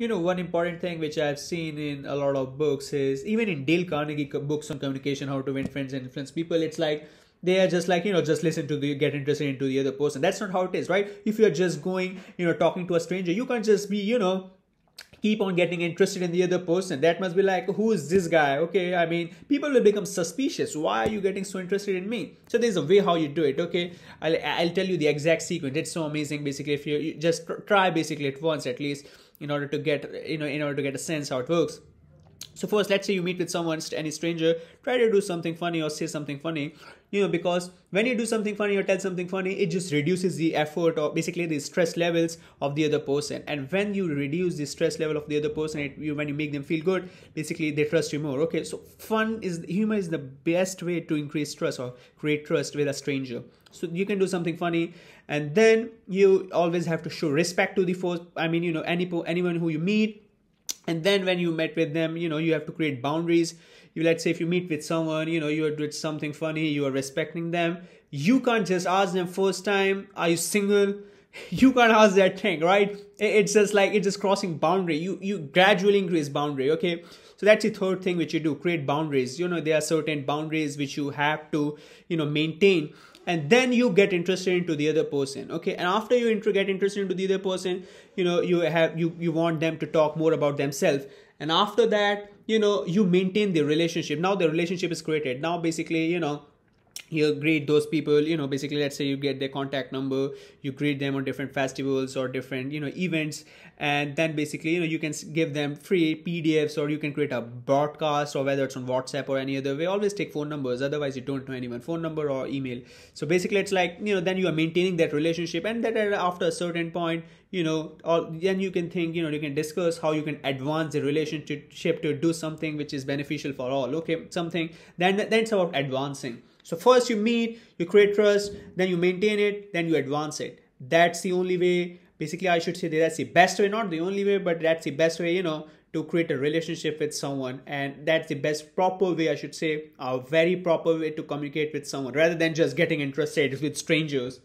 you know one important thing which i've seen in a lot of books is even in dale carnegie books on communication how to win friends and influence people it's like they are just like you know just listen to the get interested into the other person. That's not how it is right? If you're just going you know talking to a stranger you can't just be you know keep on getting interested in the other person. That must be like who is this guy? Okay i mean people will become suspicious. Why are you getting so interested in me? So there's a way how you do it okay? I'll, I'll tell you the exact sequence. It's so amazing basically if you, you just try basically it once at least in order to get you know in order to get a sense how it works so first, let's say you meet with someone, any stranger, try to do something funny or say something funny, you know, because when you do something funny or tell something funny, it just reduces the effort or basically the stress levels of the other person. And when you reduce the stress level of the other person, it, you, when you make them feel good, basically they trust you more. Okay, so fun is humor is the best way to increase trust or create trust with a stranger. So you can do something funny, and then you always have to show respect to the first. I mean, you know, any anyone who you meet and then when you met with them you know you have to create boundaries. You let's say if you meet with someone you know you're doing something funny you are respecting them you can't just ask them first time are you single? You can't ask that thing right? It's just like it's just crossing boundary. You you gradually increase boundary okay? So that's the third thing which you do create boundaries. You know there are certain boundaries which you have to you know maintain and then you get interested into the other person okay? And after you get interested into the other person you know you have you you want them to talk more about themselves. And after that you know you maintain the relationship. Now the relationship is created. Now basically you know you greet those people you know basically let's say you get their contact number you greet them on different festivals or different you know events and then basically you know you can give them free pdfs or you can create a broadcast or whether it's on whatsapp or any other way always take phone numbers otherwise you don't know anyone phone number or email. So basically it's like you know then you are maintaining that relationship and then after a certain point you know or then you can think you know you can discuss how you can advance the relationship to do something which is beneficial for all. Okay something then then it's about advancing so first you meet, you create trust, then you maintain it, then you advance it. That's the only way. Basically, I should say that that's the best way, not the only way, but that's the best way, you know, to create a relationship with someone. And that's the best proper way, I should say, a very proper way to communicate with someone rather than just getting interested with strangers.